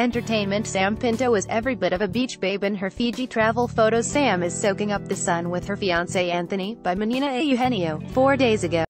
Entertainment Sam Pinto is every bit of a beach babe in her Fiji travel photos Sam is soaking up the sun with her fiancé Anthony, by Monina Eugenio, four days ago.